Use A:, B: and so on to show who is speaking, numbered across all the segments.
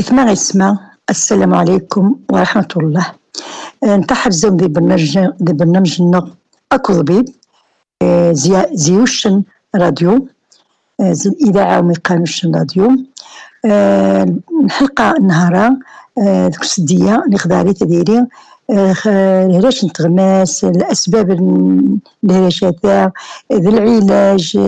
A: إثماء اسماء السلام عليكم ورحمة الله. نتحب زوم دي برنامج دي برنامجنا أكو ضبيب زي زيوشن راديو. زي الإذاعة وميقانوشن راديو. الحلقة نهارا ذوك السدية نخداري تديري. الهراش نتغماس الأسباب الهراشات ذا العلاج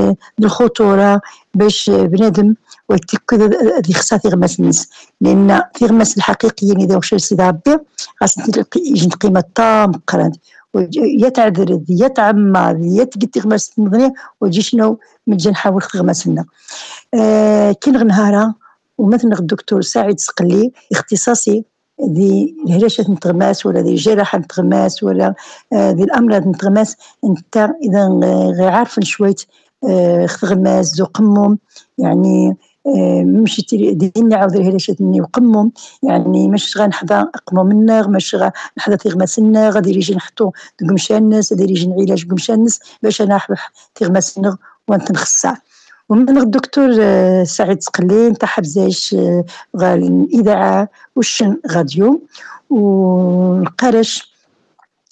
A: الخطورة باش بنادم ويتكد ذي خصها تغمس الناس. لأن تغمس الحقيقيه إذا وش سيدي ربي خاصة يجي قيمة تام قران يا تعذر يا تعمى يا تقد تغمس المغنية وتجي شنو؟ متجا نحاول تغمس لنا آه كي نهارا ومثلا الدكتور سعيد سقلي اختصاصي دي الهراشة نتغماس ولا دي جراحة نتغماس ولا آه دي الأمراض نتغماس أنت إذا عارف شوية آه خغماس ذو قمم يعني مش ديني عاود لها شاتني وقمم يعني مش غنحضا قمم النار مش غنحضا تيغماس النار غادي يجي نحطو قمشان الناس غادي يجي نعيلاج قمشان الناس باش أنا تيغماس النار وانت نخسع ومن الدكتور آه، سعيد سقلين تاع حبزاش آه، الإذاعة والشن راديو والقرش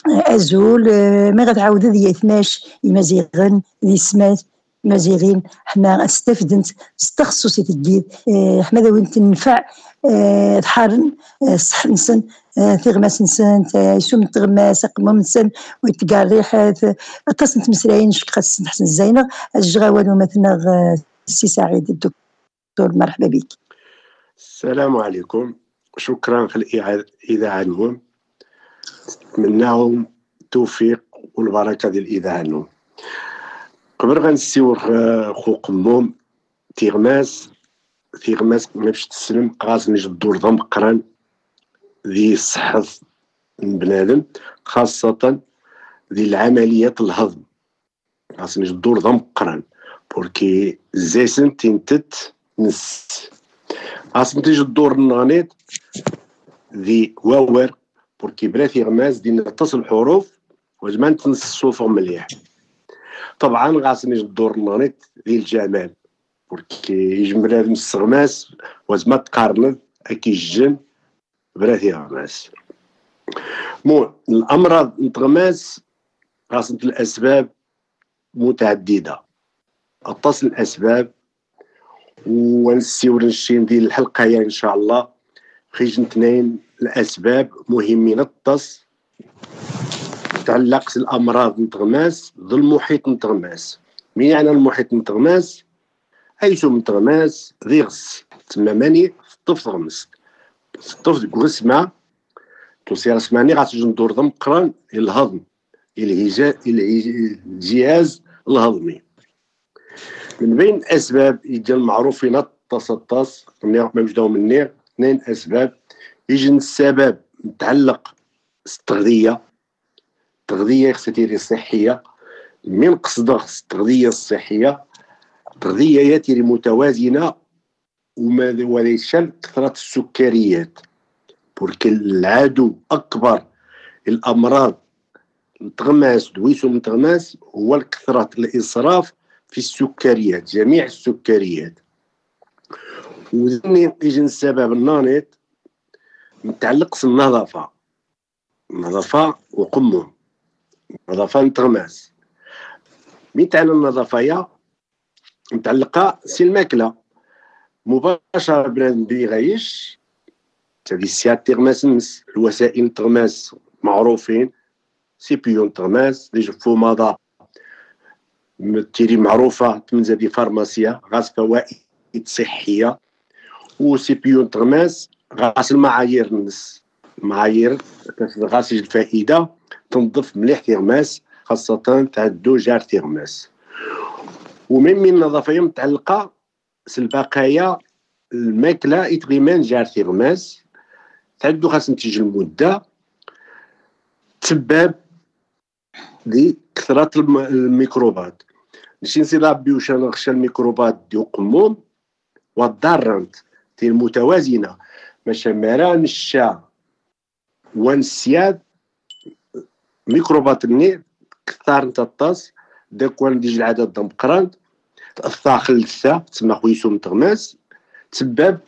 A: آه، أزول ما غتعاود ذي 12 يمازيغن ذي سمات مازيغين حنا استفدنت تخصصي تجيد آه، حنا ذوين تنفع ظهر آه، صح نسن تغماس نسن يسوم تغماس قمم نسن ويتقال ريحة أطاس نتمسراين شك خاص نحسن الزينة الجغاوان مثلا السي سعيد. الدكتور مرحبا بك.
B: السلام عليكم. شكرا في الإذاعة المهم نتمناهم التوفيق والبركة ديال الإذاعة قبل غنسيو خو قموم تيغماس تيغماس ما باش تسلم خاص نجي الدور ضم قران ذي الصحة بنادم خاصة ذي العمليات الهضم. خاص نجي الدور ضم قران بوركي زيسن تنتت نس. خاص تيجي الدور النغنيط ذي واور بوركي بلا تيغماس دي نتصل الحروف وجمان الصوفة مليح. طبعا غاسني الدور المغرب ذي الجمال بوركي يجمل هذا السغماس وزما تقارن اكي الجن براتي غماس. مو الأمراض نتغماس خاصة الأسباب متعددة. اتصل الأسباب ونسيو نشين ديال الحلقة يا إن شاء الله. خيج اثنين الأسباب مهمين الطس تعلقت الأمراض نتغماس ذو المحيط نتغماس مين يعني المحيط نتغماس ايشو نتغماس ذي غس تما ماني طف تغمس طف غس مع توصي رسماني غاتجي ندور ضم قران الهضم. الجهاز الهضمي. من بين الاسباب يجي المعروفين الطاس الطاس نبداو من النير اثنين أسباب. يجي السبب متعلق التغذيه التغذية خصها تيري صحيه من قصدها التغذية الصحية تغذيه ياتي متوازنة وما وليس كثرة السكريات بورك العدو أكبر الأمراض تغماس دويسو من تغماس هو كثرة الإسراف في السكريات جميع السكريات. وذني يجي السبب النانيت متعلق النظافة النظافة وقمهم. نظافة نتغماس ميتانا النظافة متعلقة سي الماكلة. مباشرة بنادم بلي غايش تادي السياد تغماس نمس. الوسائل تغماس معروفين سي بيون تغماس دي فوماضة تيري معروفة تمنزا دي فارماسيا غاز فوائد صحية. و سي بيون تغماس غاس المعايير النس المعايير غاس الفائدة. تنظف مليح تيغماس خاصة تعدو جار تيغماس ومن من النظافة متعلقة البقايا الماكلة يتغيمان جار تيغماس تعدو خاص تيجي المدة. تسبب لكثرة الميكروبات. نشي نسي ربي واش نغشى الميكروبات ديو قموم والضرنت تي المتوازنة. ماشا مران الشا ونسياد ميكروبات النير كثار نتا الطاس داك وان ديج العدد دم قراند تأثر خلثة تسمى خويسو متغماس تسبب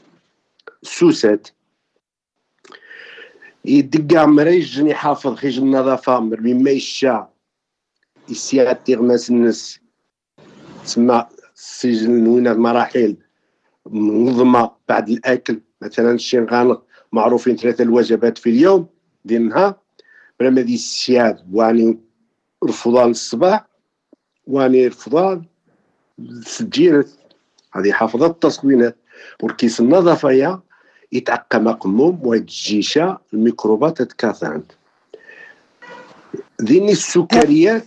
B: السوسات يدقا مريج يحافظ خيج النظافة مما يشا. يسياد تيغماس الناس. تسمى السجن وين المراحل. منظمة بعد الأكل مثلا الشين غانق معروفين ثلاثة الوجبات في اليوم ديال النهار بلا دي السياد واني رفضان الصباح واني رفضان السجينات هذه حافظة التصوينات وركيس النظافة هي يتعقى مقموم ويتجيشا الميكروبات تتكاثرت ذيني السكريات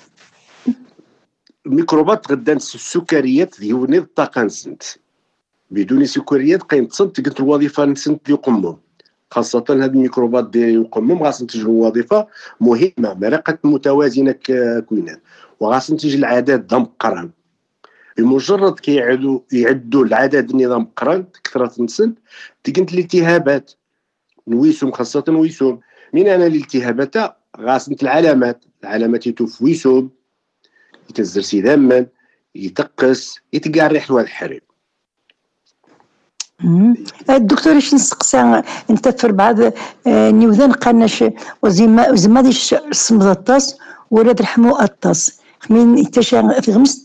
B: الميكروبات غدا السكريات ديوني الطاقة نسنت بدون سكريات قيم تصنت قلت الوظيفة نسنت دي قموم خاصة هاد الميكروبات دي قموم غاس تنتج وظيفة مهمة مرقة متوازنة كوينات وغاس تنتج العدد ضم قرن بمجرد كيعدوا يعدوا العدد النظام قرن كثرة نسنت تقنت الالتهابات. نويسوم خاصة نويسوم من أنا الالتهابات غاسنت العلامات. العلامات يتوف ويسوم يتزر سيداما يتقس يتقع ريح الواد الحريم
A: الدكتور اش نسقسى انت في بعض آه، نيوذان قالناش وزما وزما ديش صمد الطاس ولاد رحمو الطاس. من يتشا في غمس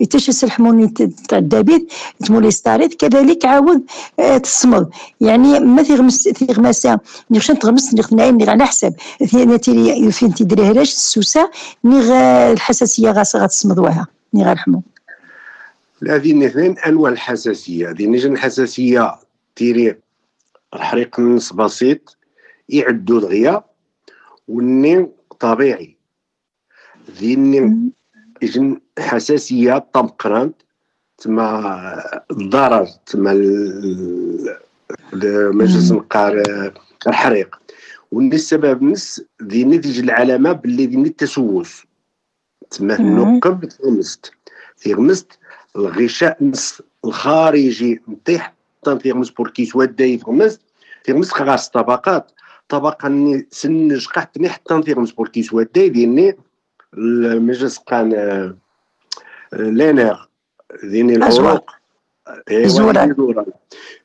A: يتشا سلحموني تاع الدابيت تمولي ستاريت كذلك عاود آه، تصمد. يعني ما في غمس في غماسة. نيغ تغمس نيغ نعين نيغ على حساب. نتيري فين تدري هلاش السوسة نيغ الحساسية غاسة غتصمدوها نيغ رحمو.
B: هذه اثنين انواع الحساسية. هذه نجم الحساسية تيري الحريق نص بسيط يعدوا دغيا والنين طبيعي. ذي النين يجن حساسية طمقران تما الضرر تما مجلس نقار الحريق. واللي السبب نس ذي نتيجة العلامة باللي ذي التسوس. تما النقب غمست في غمست الغشاء الخارجي نطيح. تنفيغمس بور كي سواد غمس تيغمس خاص طبقات. طبقة ني سنج قحت ني حتى نفيغمس بور كي سواد ديني المجلس قان آه، لينير ديني العروق إيوا،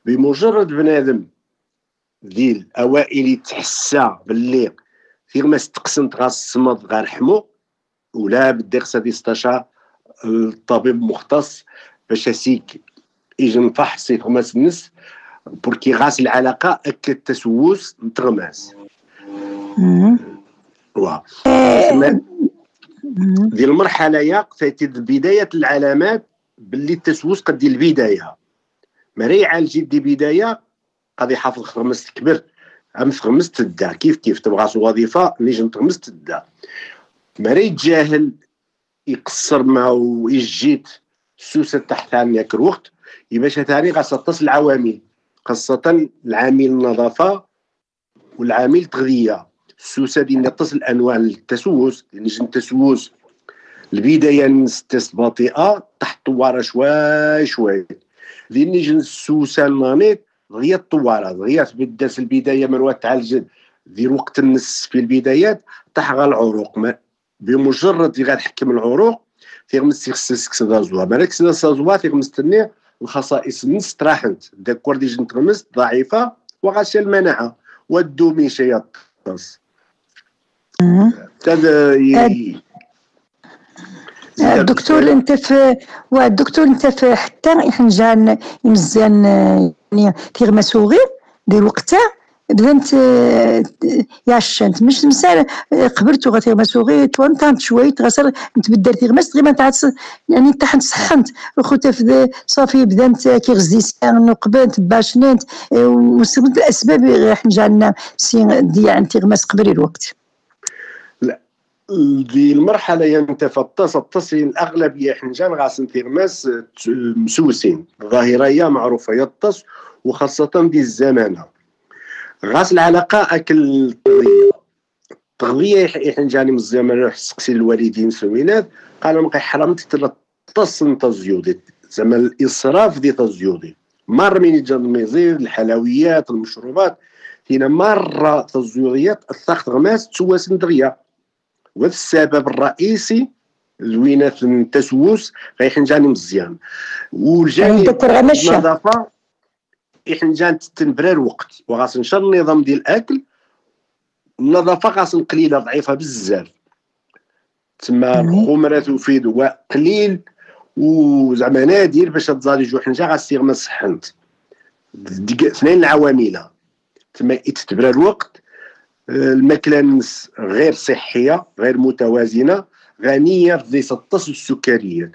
B: بمجرد بنادم ذي الاوائل تحسى باللي فيغمس تقسمت غاس الصمد غير حمو ولا بدي خصها يستشار الطبيب مختص باش يسيك يجي نفحص يتغمس النس بوركي غاس العلاقة اك التسوس نتغماس وا. ديال المرحلة يا بداية العلامات باللي التسوس قد البداية. ما يعالج دي بداية قد يحافظ خمس كبر ام خمس تدا كيف كيف تبغى وظيفه نيجي نتغمس تدا ما يتجاهل يقصر ما ويجيت سوسة تحت ثاني الوقت. باش ثاني خاصة تصل العوامل خاصة العامل النظافة والعامل التغذية. السوسة دي تصل أنواع التسوس نجم التسوس البداية نستس بطيئة تحت طوارة شوي شوي. ذي نجم السوسة النانيت غير الطوارة غير بدات البداية مروات تعالج ذي وقت النص في البدايات تحغى العروق. بمجرد اللي غتحكم العروق تيغمس تيخصص كسدا زوا. مالك كسدا زوا تيغمس تني الخصائص النس تراحنت داكور دي جنت غمس ضعيفة وغاشي المناعة والدومي شي يطس
A: الدكتور أنت في والدكتور أنت في حتى حنجان مزيان يعني تيغمسو غير ديال وقتها بدنت يا شنت مش مسال قبرت غاتي ما سوغي توانتانت شوي تغسر نتبدل في غمست غير ما تعس يعني تحت سخنت. خوتا في صافي بدنت كي غزي سان نقبلت باشنت وسبب الأسباب راح نجعلنا سي دي انت غمس قبل الوقت.
B: دي المرحلة ينت فطس التصين الأغلبية حنجان غاسن في غماس مسوسين. ظاهرية معروفة يطس وخاصة دي الزمانة. غاس العلاقة أكل التغذية. التغذية يحن جاني مزيان نروح سقسي الوالدين سوينات. قالوا مقي حرمت تصن تزيودي زعما الإسراف دي تزيودي مر من الجميزي الحلويات المشروبات. هنا مرة تزيوديات الثخت غماس تسواسن دغيا وهذا السبب الرئيسي زوينات التسوس غيحن جاني مزيان والجاني
A: النظافه
B: إحنا تنبرا الوقت. وغاس نشر النظام ديال الأكل النظافة غاس قليلة ضعيفة بزاف. تما الخمرة تفيد وقليل. وزعما نادر باش تزالي جوج حنجة غاستيغمى صحنت اثنين العوامل. تما يتتبرا الوقت. الماكلة غير صحية غير متوازنة غنية في ستة السكريات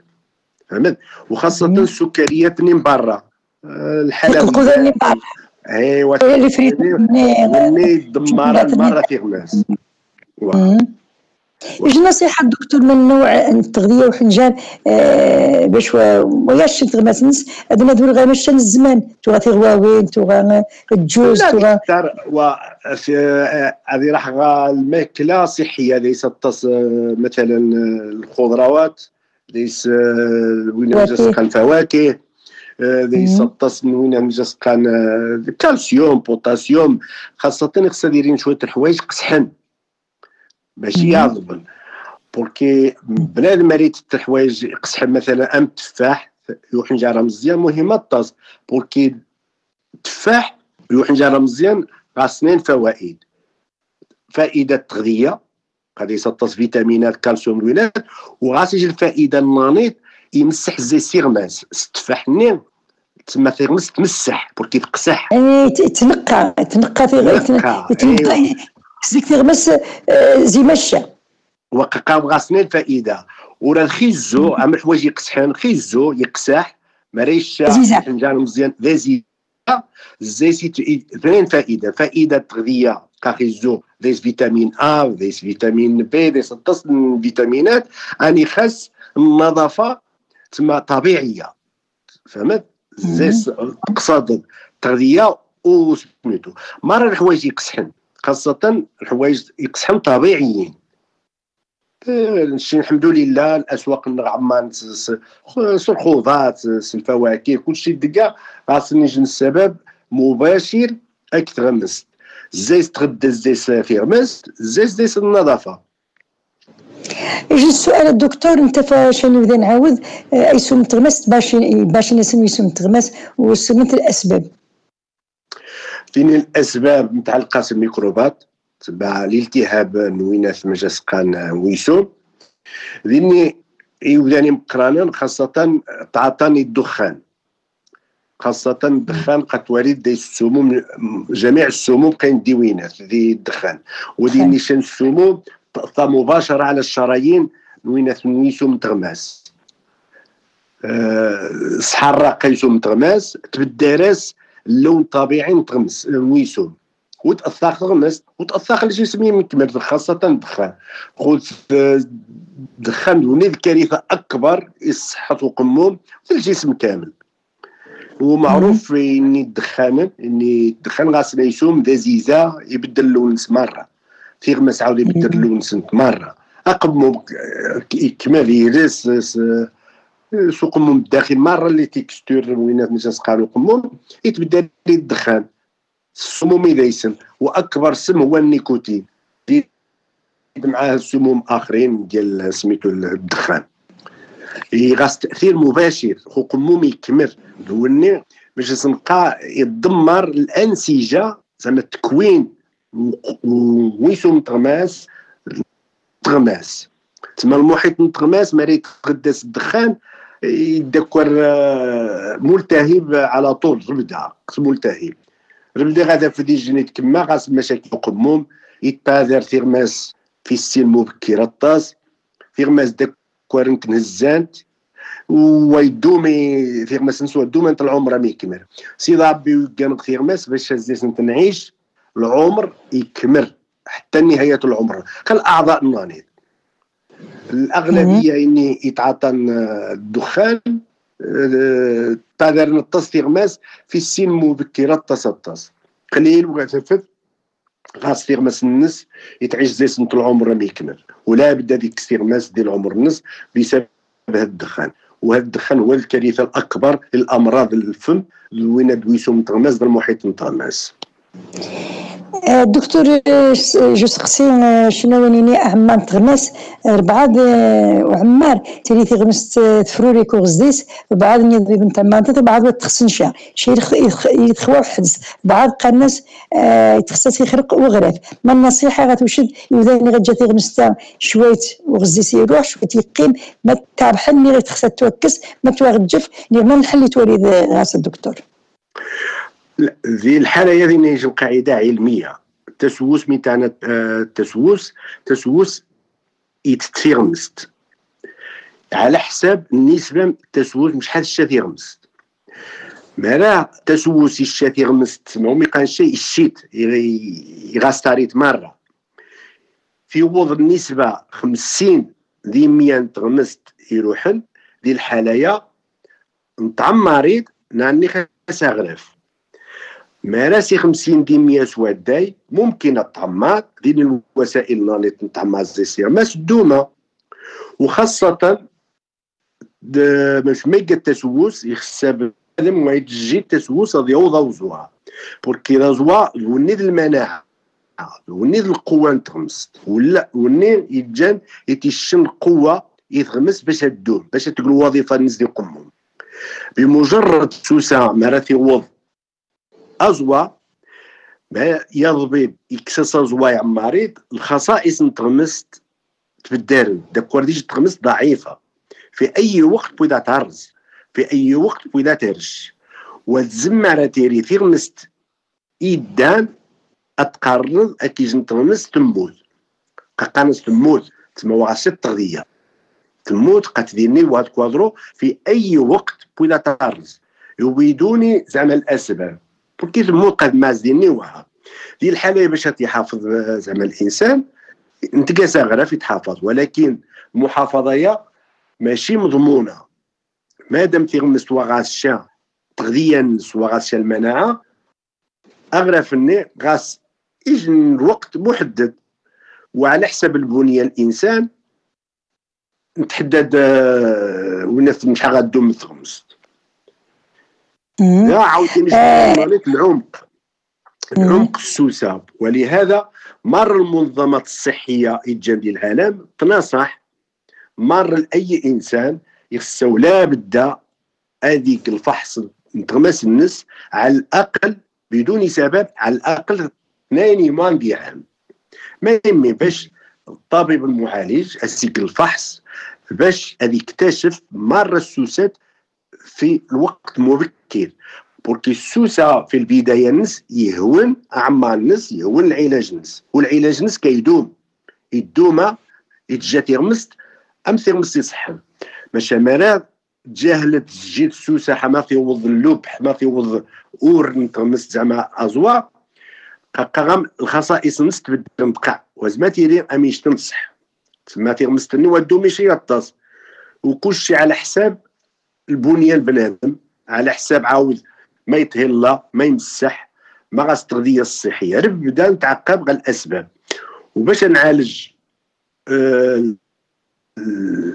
B: فهمت؟ وخاصة السكريات من برا.
A: من برا
B: ايوا اللي فريت مني دمار مرة في غماس
A: إيش نصيحة الدكتور من نوع التغذية وحنجان آه باش وياش تغمس نس هذا دول غير مش الزمان. توغا غواوين توغا الجوز توغا
B: و هذه راح الماكلة صحية ليست تص مثلا الخضروات ليس وين كان الفواكه تص من وين كان كالسيوم بوتاسيوم. خاصة خصها دايرين شوية الحوايج قسحن ماشي يعظم بوركي بنادم مريت الحوايج يقصح مثلا أم تفاح يوحنجاره مزيان. مهمه الطاس بوركي التفاح يوحنجاره مزيان غاسنين فوائد. فائدة التغذيه غادي يسطس فيتامينات كالسيوم الولاد وغاسيج الفائدة النانيط يمسح زي سيغماس التفاح نين تما تيغمس تمسح بوركي تقسح.
A: يعني تنقى تنقى تنقى خصك تغمس آه، زي مشى
B: وقاو غاسنين الفائدة. ورا الخيزو عم الحوايج يقسحان خيزو يقسح مريش فنجان مزيان ذا زي اثنين فائدة. فائدة التغذيه كخيزو ذيس فيتامين ا ذيس فيتامين بي ذيس تص فيتامينات. أني خاص النظافه تما طبيعية. فهمت؟ تقصد التغذية وسميتو مرة الحوايج يقسحن خاصة الحوايج يقسحن طبيعيين. شي الحمد لله الأسواق النغمان الخضات الفواكه كلشي دقا خاصني نجي السبب مباشر أكثر غمس زيت تغدى الزيت في غمس زيت زيت النظافة.
A: يجي السؤال الدكتور انت فاش نبدا نعاود آه، أي سم تغمس؟ باش باش الناس يسم تغمس وسمت الأسباب.
B: فين الأسباب متعلقه بالميكروبات تبع الالتهاب نوينات مجاسقان ويسون ذيني يبداني مقرانا خاصة تعطاني الدخان. خاصة الدخان قد دي السموم جميع السموم كاين ديوينات ذي الدخان. وذي نيشان السموم تأثى مباشرة على الشرايين نوينات نويسو متغماس أه قيسو متغماس تبدارس اللون الطبيعي نتغمس نويسو وتأثر تغمس وتأثر الجسم مكمل خاصة الدخان. قلت دخان دوني الكارثة أكبر الصحة وقموم في الجسم كامل. ومعروف إني الدخان إني الدخان غاس يسوم دزيزة يبدل اللون مرة في غمس عاود يبدل اللون مرة. أقمو كمال يرس سوق قموم الداخل مرة اللي تيكستور وين نجاس قالوا قموم يتبدا لي الدخان. السموم يسم وأكبر سم هو النيكوتين. معاه سموم آخرين ديال سميتو الدخان. غاس تأثير مباشر. خو قموم يكمر دوني باش تنقى يدمر الأنسجة زعما التكوين. ويسو تغماس تغماس. تما المحيط نتغماس ماري يتغدس الدخان يدكر آه، ملتهب على طول ربدا ملتهب. ربدا غادا في دي جينيت كما غاس مشاكل قموم يتاذر ثيرماس في السن مبكرة طاس ثيرماس دكر نهزانت ويدومي ثيرماس نسوا دوما العمر ما يكمل سيدي ربي كان ثيرماس باش هزيس نعيش العمر يكمل حتى نهاية العمر. كالأعضاء النانيت الأغلبية إني يتعاطى الدخان تقدر نطس غماس في السن مبكرة تصطس قليل وغتفت خاص غماس النس يتعيش زي سنة العمر ما يكمل. ولا بدا ديك غماس ديال العمر النس بسبب هذا الدخان. وهذا الدخان هو الكارثة الأكبر للأمراض الفم وين دويسو متغماس بالمحيط متغماس
A: دكتور جو سقسي شنو ونيني عمار تغمس بعض وعمار تري تغمس تفروري كوغزديس بعض نيض بنت عمار بعض تخسنشا شي يتخوا حدس. بعض قناس يتخصص يخرق وغرف ما النصيحة غتوشد؟ يوذاني غتجا تغمس شويت وغزديس يروح شويت يقيم ما تابحن مي غيتخصص توكس ما توغجف ما نحل توليد راس الدكتور.
B: ذي الحالة هذه يجب قاعدة علمية. التسوس تاعنا التسوس تسوس يتتفيغمست على حساب النسبة التسوس مش حد الشاثي غمست مرا تسوس الشاثي غمست ما كان شيء الشيت يغاستاريت مرة. في وضع النسبة خمسين ذي مية تغمست يروحن ذي الحالة نطعم مريض ناني خاسا غرف مراسي خمسين ديمية سواداي ممكن الطعمات دين الوسائل اللي نطعمها زيسيا مسدومة وخاصة مش ميجا التسوس يخسب لم ما يتجي التسوس هذا يوضا وزوا بوركي رزوا ونيد المناعة ونيد القوة نتغمس ولا ونيد يتجان يتشن القوة يتغمس باش تدوم باش تقول وظيفة نزل قمهم بمجرد سوسة مراتي وض أزوا ما يضبي يكسس أزوا يا مريض الخصائص نتغمست تبدل. داك ورديش تغمست ضعيفة. في أي وقت بودا تعرز في أي وقت بودا ترش والزمارة تيري في غمست إيدان أتقرض أكيج نتغمس تموت. قاقانس تموت تما وغاسي التغذية. تموت قتديني واد كوادرو في أي وقت بودا تعرز يبيدوني زعما الأسباب. تموت قد مازديني وها. دي الحالة باش يحافظ زعما الإنسان. نتقاسى غرف يتحافظ ولكن المحافظة ماشي مضمونة. مادام تيغمس وغاسشا تغذيا وغاسشا المناعة أغرف الني غاس إجن الوقت محدد. وعلى حسب البنية الإنسان نتحدد آه، وين شحال غادوم تغمس. لا عاوتاني العمق. العمق السوسه ولهذا مر المنظمات الصحية ديال العالم تنصح مر لاي إنسان يخصو لا بد هذيك الفحص نتغمس النس على الأقل بدون سبب على الأقل اثنين مان عام. ما يمي باش الطبيب المعالج السيك الفحص باش يكتشف مر السوسات في الوقت مبكر. بوركي السوسه في البداية نس يهون اعمار الناس يهون العلاج نس. والعلاج نس كيدوم. يدوما يتجا تيغمست أم تيغمست يصحن ماشا مرا جاهلت جيت السوسه حما تيوض اللب حما تيوض اور نتغمس زعما أزوا. قاقام الخصائص نس تبدل نتقع وزما تيري أميش تنصح. تما تيغمستني ودو ماشي يطاس. وكلشي على حساب البنية البنادم على حساب عاود ما يتهلا ما يمسح ما غاس التغذية الصحية. نبدا نتعقب غا الأسباب. وباش نعالج آه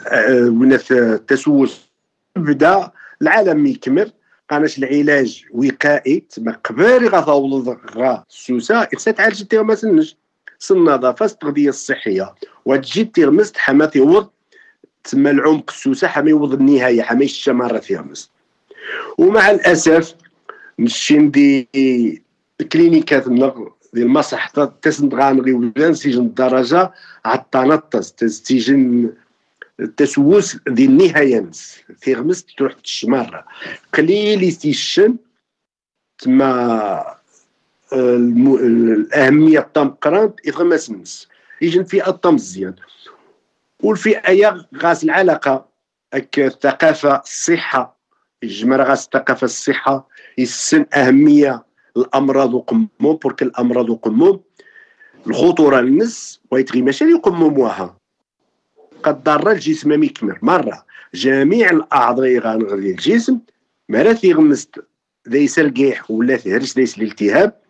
B: آه من التسوس بدا العالم يكمل. قاناش العلاج وقائي تما قبل غاثاول غا السوسه خصها تعالج تيغ ما سنج. النظافه التغذية الصحية. وتجي تيغمس حما تيوض تما العمق السوسه حما يوض النهايه حما يشمر تيغمس ومع الأسف نشين دي كلينيكات ديال المصح تسند غانغي ولا سجن الدرجة عطانطس تسجن التسوس ديال النهاية في غمس تروح تشمر قليل يستيشن تما الأهمية الطام قرانت يتغمس نس يجن في الطم مزيان والفئه غاس العلاقة الثقافة الصحة الجمرة غاس الثقافة الصحة يسن أهمية الأمراض وقموم بورك الأمراض وقموم الخطورة للنس ويتغي ماشي يقمموها. قد ضر الجسم ميكمل مرة. جميع الأعضاء غانغ ديال الجسم مرة غمست ليس القيح ولا تهرش ليس الالتهاب.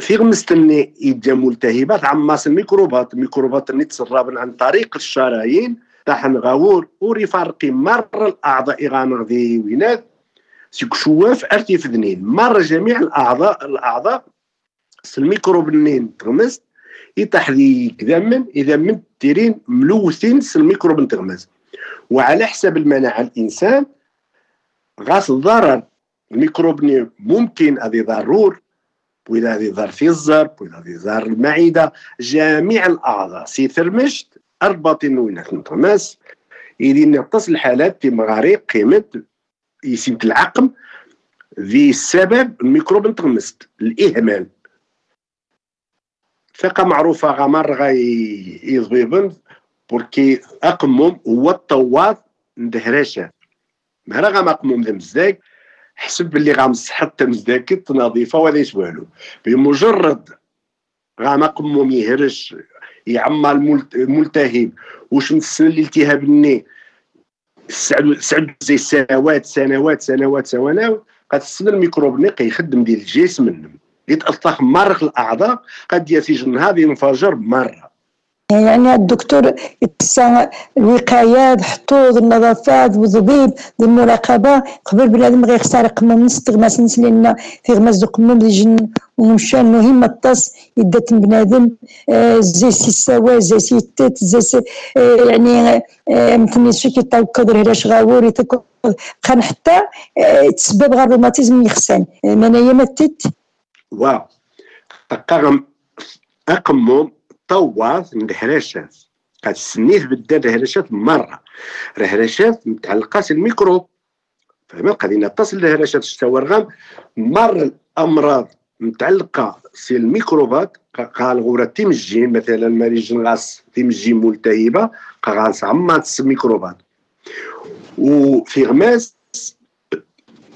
B: في غمستني يجا ملتهبات عماس الميكروبات الميكروبات اللي تسرب عن طريق الشرايين. تاحن غاور وري فرقي مر الأعضاء غانغ ذي وينات. سيك شواف ارتي فذنين مر جميع الأعضاء الأعضاء الميكروب منين تغمس. يطيح لي كذا من إذا من تيرين ملوثين الميكروب نتغمس وعلى حسب المناعة الإنسان غاس الضرر. الميكروب ممكن هذه ضرور. هذه ضر في الزرب وإذا هذه ضر المعدة. جميع الأعضاء سي ثرمشت أربطين وين نتغمس إذا نقص الحالات في مغاريق قيمة يسمت العقم ذي السبب الميكروب نتغمست الإهمال. ثقة معروفة غمر غاي يضبيبن بوركي أقمم هو الطواف ندهراشات ما راه غامقمم ذا مزداك حسب باللي حتى مزداكت نظيفة ولا يسوالو بمجرد غامقمم يهرش يعمى الملتهب وش نسن الالتهاب الني سعد زي سنوات سنوات سنوات سنوات قد السن الميكروب نقي يخدم ديال الجسم يتأثر مرق الأعضاء قد يسجن هذه ينفجر مرة.
A: يعني الدكتور الوقايات حطوط النظافات وضبيب المراقبة. قبل بنادم غير يخسر قمم نستغماس نس لأن في غماز قمم دي جن ومشى مهم الطاس يدات بنادم آه زي سي سوا زي سي تيت زي سي آه يعني آه مثل شي كيطاو كدر هلاش غاور كان حتى تسبب غير روماتيزم يخسن. آه منايا ما
B: واو. تقرم أقمم طواف من الهراشات قد سنيت بدا الهراشات مرة. الهراشات متعلقة الميكروب فهمت؟ قد نتصل الهراشات الشتاورغام مر الأمراض متعلقة في الميكروبات. قال غورا تيمجين مثلا مريج غاس تيمجين ملتهبة. غاس عمات الميكروبات. وفي غماس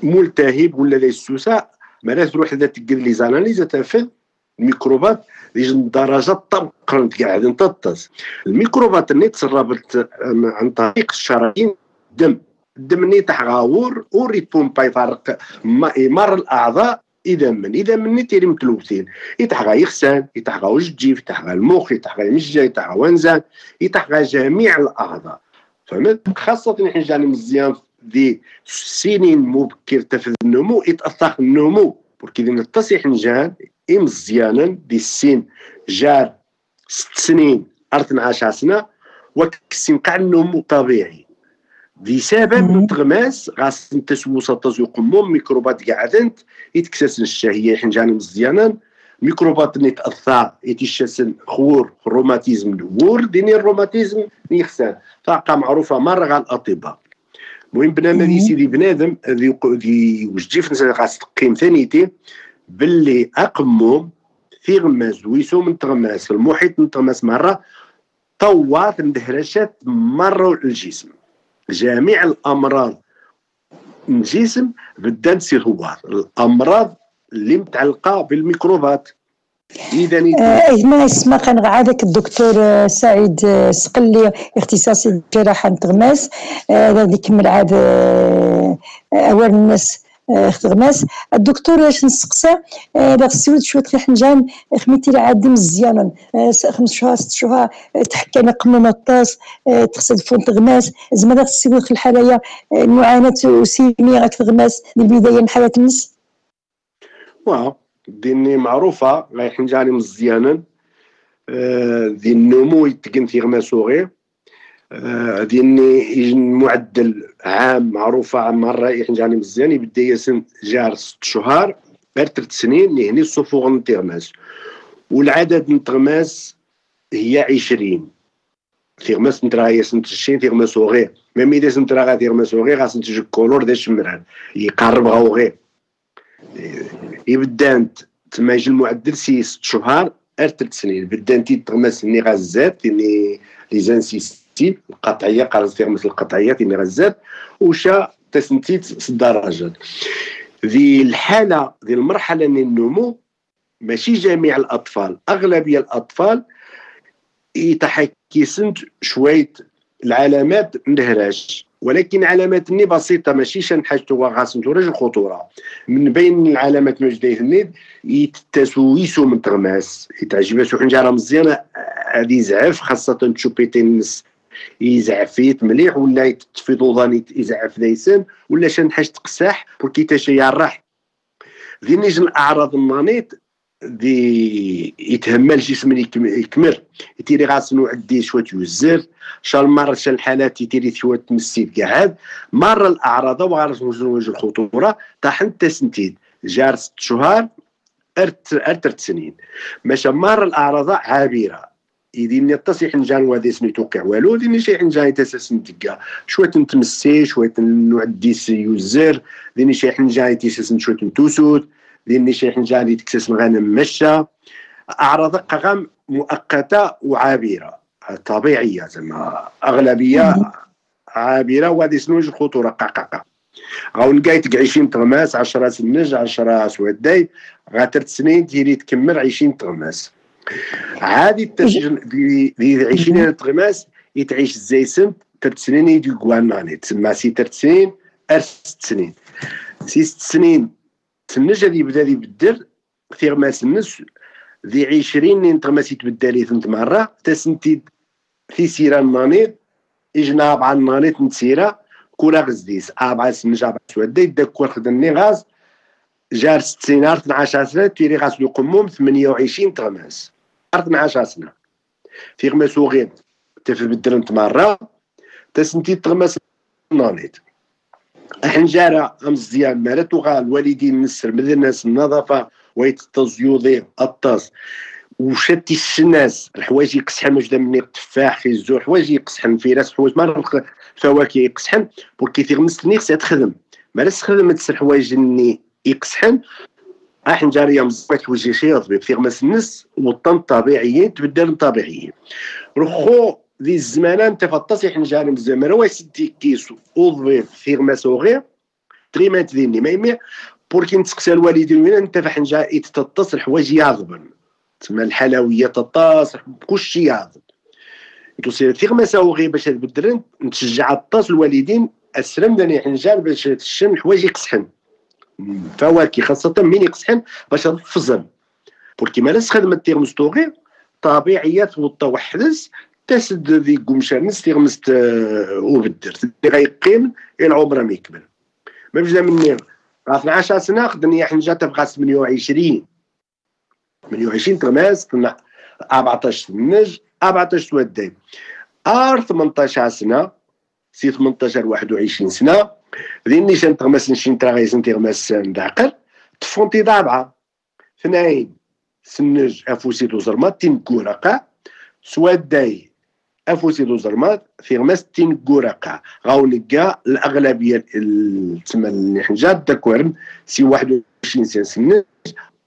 B: ملتهب ولا ذي السوسة مرات تروح ذات لي زاناليز تفهم الميكروبات. ديج درجات طبقا قاعد تطس الميكروبات اللي تسربت عن طريق الشرايين الدم. الدم اللي تحغاور وريبومبا يفرق يمر الأعضاء. إذا من إذا من تيري متلوثين يتحغى يخسان يتحغى وجديف يتحغى المخ يتحغى المجة يتحغى ونزان يتحغى جميع الأعضاء. فهمت؟ خاصة نحن جاني مزيان ذي سنين مبكر تفذ النمو يتأثر النمو بوركي نتصح نجان مزيانا دي السن جار ست سنين 12 سنة وكسين قاع النمو طبيعي. بسبب نتغماس غاس نتسو سطز يقمم ميكروبات قاعدنت يتكسسن الشهية حنجان مزيانا. ميكروبات نتأثر يتشسن خور روماتيزم الور ديني الروماتيزم نيخسان طاقة معروفة مرة غا الأطباء المهم بنادم سيدي بنادم ذي وجديف غاس تقيم ثانيتي باللي اقمم في غماز ويسو من تغماس المحيط من تغماس مرة طوات مدهرشات مرة الجسم جميع الأمراض الجسم بدا تصير هو الأمراض اللي متعلقة بالميكروبات.
A: إذا آه ما اسمع هذاك الدكتور آه، سعيد آه، سقلي اختصاصي جراحة نتغماس هذا آه يكمل عاد آه أول الناس خدماس الدكتور اش نسقسى داك السويد شوية الحنجان خميتي عادي مزيانا. خمس شهور ست شهور تحكينا قمم الطاس تغسل فون تغماس. زعما داك السويد في الحالية المعاناة وسيمي غاك تغماس من البداية من حياة الناس
B: واو ديني معروفة غاي حنجاني مزيانا. ذي النمو يتقن في غماسو غير ديني معدل عام معروفة مرة يحنجاني مزيان يبدأ يسن جار ست شهور غير ثلاث سنين يعني الصفوغ نتغماس والعدد نتغماس هي عشرين. تيغماس نترا هي سنت الشين تيغماس غير ميم إذا سنترا غا تيغماس غير غاس نتج كولور دا شمران يقرب غاو غير يبدأ تما يجي المعدل سي ست شهور غير ثلاث سنين. بدا انت تغماس ني غازات لي زانسيست. الترتيب القطعية فيها مثل القطعية في غزات وشا تسنتيت ست درجات ذي الحالة ذي المرحلة من النمو ماشي جميع الأطفال أغلبية الأطفال يتحكسن شوية العلامات مدهراش ولكن علامات الني بسيطة ماشي شان حاجة غاسن تورج الخطورة. من بين العلامات المجدية النيد يتسويسو من تغماس يتعجب سو حنجارة مزيانة هذه زعف خاصة تشوبيتين النس. يزعفيت مليح ولا يتفيضو ظاني يزعف دايسن ولا شان حاجة تقساح بوركي تاشي يرح ذي نيجي الاعراض المانيط دي يتهمل الجسم يكمر. يتيري غاسنو عدي شوية يوزر. شال مرة شال الحالات يتيري شوية تمسيت قاعد مرة الأعراض وغارس وجه الخطورة طاح انت جار ست شهور ارت ارت سنين. ماشا مرة الأعراض عابرة إذا نتصي حنجان وهذا والو ديني شي حنجان تساس ندقا شوية نتمسي شوية نعدي يوزر. ديني شي حنجان تساس شوية نتوسود ديني شي حنجان تكسس الغنم مشى أعراض قغم مؤقتة وعابرة. طبيعية زعما. أغلبية عابرة وهذه سنوج الخطورة قاقاقا غاون قايت 20 تغماس 10 سنج 10 سواداي غاترت سنين تيري تكمل 20 تغماس. عادي التسجيل في 20 تغماس يتعيش زي سنت ترت سنين يدي قوان ماني تسمى سي ترت سنين ست سنين. سي ست سنين تنجا دي بدا دي بدر غماس النس ذي 20 نين تغماس يتبدل ثنت مرة. تسنتي في سيرة النانيت إجنا أبعا النانيت نتسيرة كولا غزديس أبعا سنجا أبعا سودا يدكور خدني غاز. جار ست سنين 12 سنة تيري غاز لو قموم 28 تغماس. 12 سنة في غماس وغير تفبدل انت مرة تسنتي تغماس النانيت حنجارة أمزيان مالت وغال الوالدين نسر من الناس النظافة ويتطز يوضي الطاس. وشتي السناس. الحوايج يقسحن مجدا مني التفاح في الزور حوايج يقسحن في راس حوايج ما الفواكه يقسحن. بوركي تيغمس لني خصها تخدم ما راس تخدم تسر حوايج اني يقسحن. جارية مزوات وجه شي طبيب تيغمس النس وطن طبيعيين تبدل طبيعيين رخو ذي الزمانة أنت فتصيح نجاري مزمرة ويسدي كيس وضبيب تيغمس وغير تغيمات ذيني ما يمي بوركي نتسقسى الوالدين وين أنت فحنجا يتتصل حوايج يعظبن تسمى الحلوية تطاس كلشي يعظم توصي ثيغ ساوغي باش تبدل نتشجع الطاس الوالدين أسلم داني حنجان باش تشم الحوايج يقصحن فواكه خاصة مين يقصحن باش تفزن بوركي مالاس خدمة تيغمس توغي طبيعيات وطا وحدس تسد ذي قمشانس تيغمس وبدر اللي غيقيم العمر ما يكمل. ما بجدا مني. 12 سنة خدني حنجا تبقى 28 28 تغماس 14 نج 14 سوادين أر 18 سنة سي 18 21 سنة. ذي نيشان تغماس نشين تراغيز تغماس ندعقل تفونتي ضابعه اثنين سنج افوسي دو زرمات تين كورقا سواداي افوسي دو زرمات في غماس تين كورقا غاونكا الاغلبيه تسمى الحنجات داكورن سي 21 سنه سنج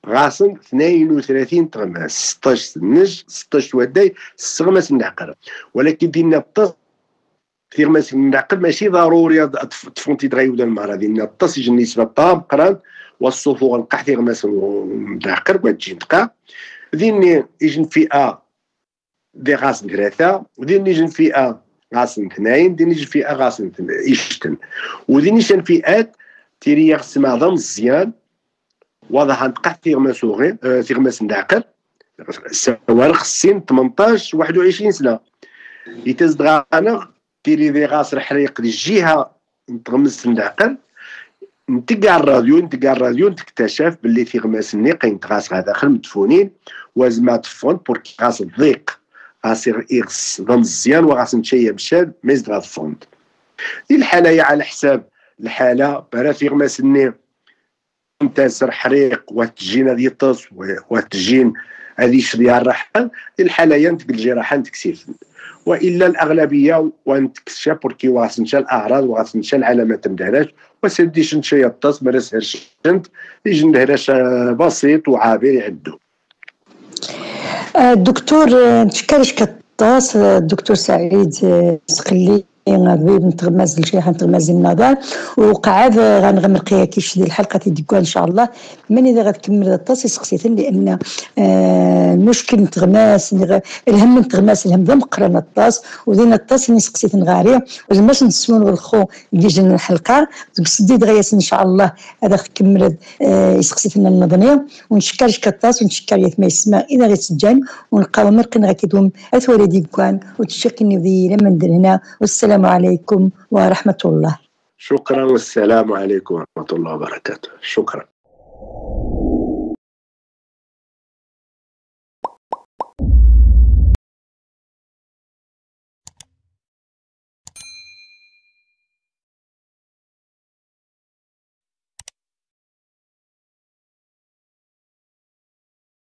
B: غاصن 32 تغماس 16 نج 16 وداي سغماس النعقر ولكن دينا الطس في غماس النعقر ماشي ضروري تفونتي تغيود المرة دينا الطس يجي النسبة طام قران والصفو غنقع في غماس النعقر وتجي نتقع ديني يجن فئة دي غاسن ثلاثة وديني يجن فئة غاسن اثنين ديني يجن فئة غاسن يشتن وديني شن فئات تيري يغسم معظم مزيان واضح نتقع في غماس وغير في غماس ندعقل السوارق السن 18 21 سنة. يتزد غانا تيري ذي غاس الحريق الجهه نتغمس ندعقل نتقع الراديو نتقع الراديو تكتشف باللي في غماس النيق غاس غادا داخل مدفونين وازما تفون بوركي غاس الضيق. غاس يغس ضم الزيان وغاس نتشيا بشاد ما يزد غاس فوند دي الحالة على حساب الحالة برا في غماس النيق تاسر حريق وتجين دي طس وتجين هذه شديها الرحل الحالة ينتقل جراحة تكسيف وإلا الأغلبية وانتكشف بوركي واسنشا الأعراض واسنشا العلامات ندهراش وسديش نشا يطاس مرس هرشنت يجي ندهراش بسيط وعابر يعدو.
A: الدكتور نشكرش كطاس الدكتور سعيد سقلي. غادي نتغمز الشيخ نتغمز النظر. وقعد غنغمر كيش ديال الحلقة تيديكو إن شاء الله. من إذا غتكمل الطاس سقسيتن لأن آه المشكل نتغماس الهم نتغماس الهم ذا مقرن الطاس. ودينا الطاس اللي سقسيتن غاريه وزماش نسمون الخو اللي جينا الحلقة بسديد غياس إن شاء الله هذا كمل آه يسقسيتنا النظنيه ونشكرش كطاس ونشكر يا ما يسمع إذا غيتسجل ونلقاو مرقن غاكيدوم أثوري ديكوان. وتشكني ذي لما ندير هنا. والسلام السلام عليكم ورحمة الله.
B: شكرا. والسلام عليكم ورحمة الله وبركاته. شكرا.